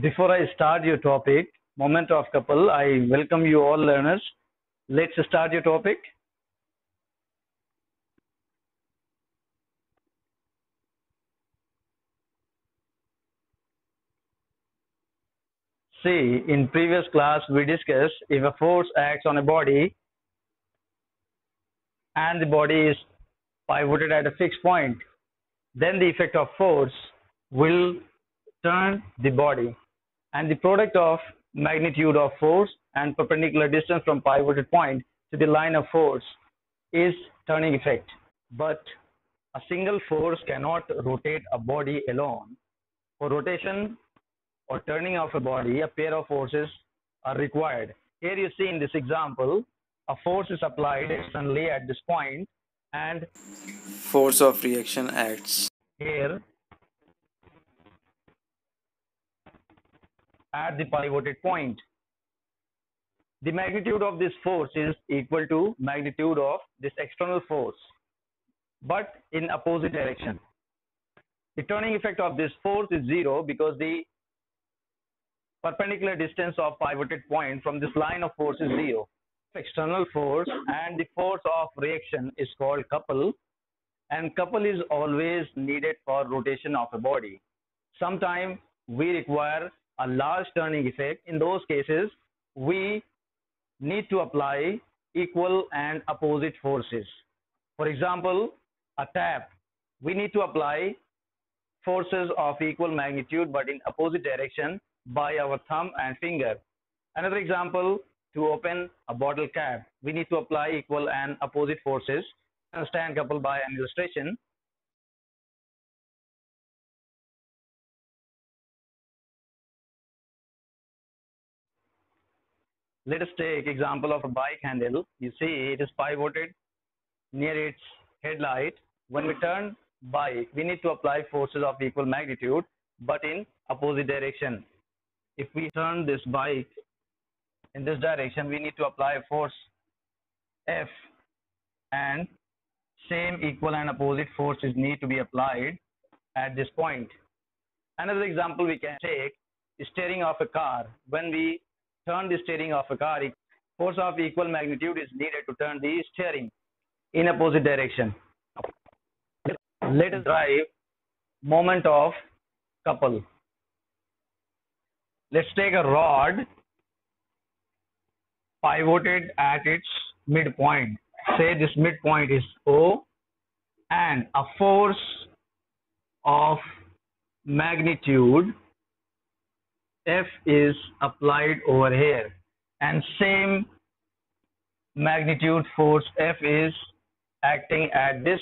Before I start your topic, moment of couple, I welcome you all learners. Let's start your topic. See, in previous class we discussed if a force acts on a body and the body is pivoted at a fixed point, then the effect of force will turn the body and the product of magnitude of force and perpendicular distance from pivoted point to the line of force is turning effect. But a single force cannot rotate a body alone. For rotation or turning of a body, a pair of forces are required. Here you see in this example, a force is applied externally at this point and Force of reaction acts. here at the pivoted point. The magnitude of this force is equal to magnitude of this external force, but in opposite direction. The turning effect of this force is zero because the perpendicular distance of pivoted point from this line of force is zero. External force and the force of reaction is called couple and couple is always needed for rotation of a body. Sometimes we require a large turning effect. In those cases, we need to apply equal and opposite forces. For example, a tap, we need to apply forces of equal magnitude but in opposite direction by our thumb and finger. Another example, to open a bottle cap, we need to apply equal and opposite forces. Understand couple by an illustration. Let us take example of a bike handle. You see it is pivoted near its headlight. When we turn bike, we need to apply forces of equal magnitude but in opposite direction. If we turn this bike in this direction, we need to apply force F and same equal and opposite forces need to be applied at this point. Another example we can take steering of a car. When we turn the steering of a car, force of equal magnitude is needed to turn the steering in opposite direction. Let us drive moment of couple. Let's take a rod pivoted at its midpoint. Say this midpoint is O and a force of magnitude F is applied over here and same magnitude force F is acting at this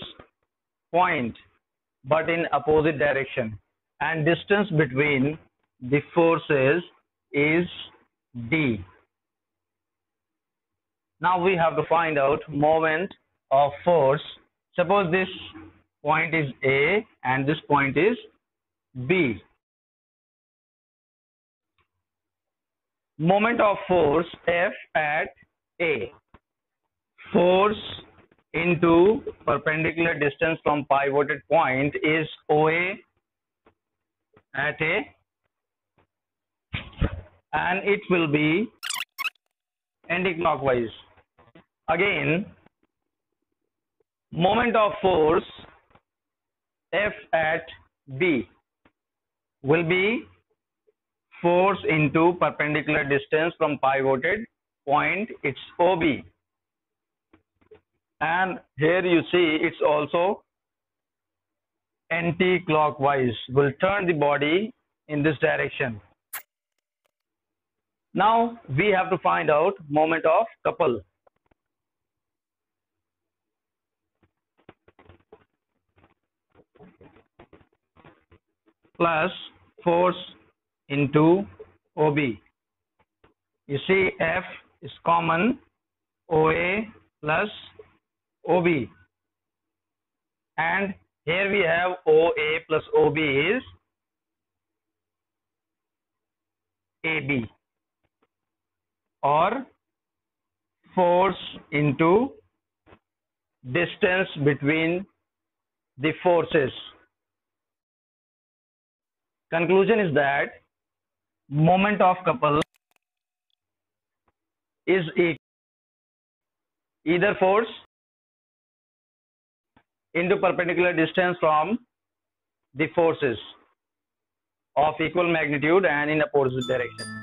point but in opposite direction and distance between the forces is D. Now we have to find out moment of force. Suppose this point is A and this point is B. Moment of force F at A. Force into perpendicular distance from pivoted point is OA at A and it will be anti-clockwise. Again, moment of force F at B will be force into perpendicular distance from pivoted point, it's OB. And here you see it's also anti-clockwise, will turn the body in this direction. Now we have to find out moment of couple. Plus force into OB. You see F is common OA plus OB. And here we have OA plus OB is AB or force into distance between the forces. Conclusion is that moment of couple is equal either force into perpendicular distance from the forces of equal magnitude and in opposite direction